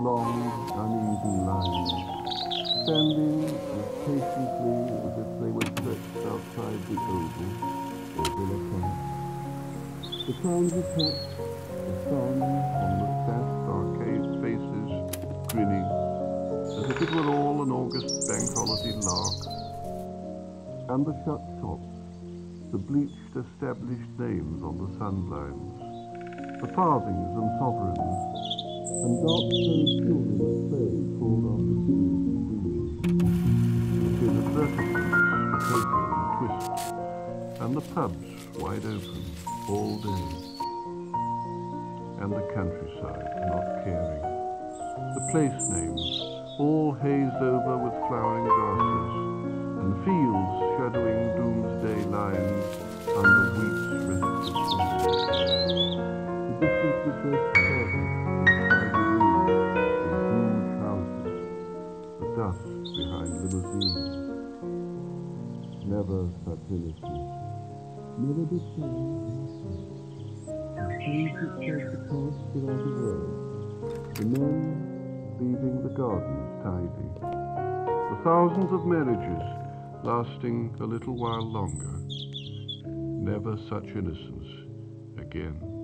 long uneven lines, standing as patiently as if they were stretched outside the oval or villa tent. The times of kept, the sun on the thatched arcade faces grinning, as if it were all an August bank holiday lark. And the shut shops, the bleached established names on the sunblinds, the farthings and sovereigns, and dark-clothed children at play called after shoes and wheels. With advertisements for cocoa and twist, and the pubs wide open all day, and the countryside not caring. The place names all hazed over with flowering grasses, and fields shadowing Domesday lines under wheat's restless. The distance behind limousines. Never such innocence. Never The things that the without a word. The men leaving the gardens tidy. The thousands of marriages lasting a little while longer. Never such innocence again.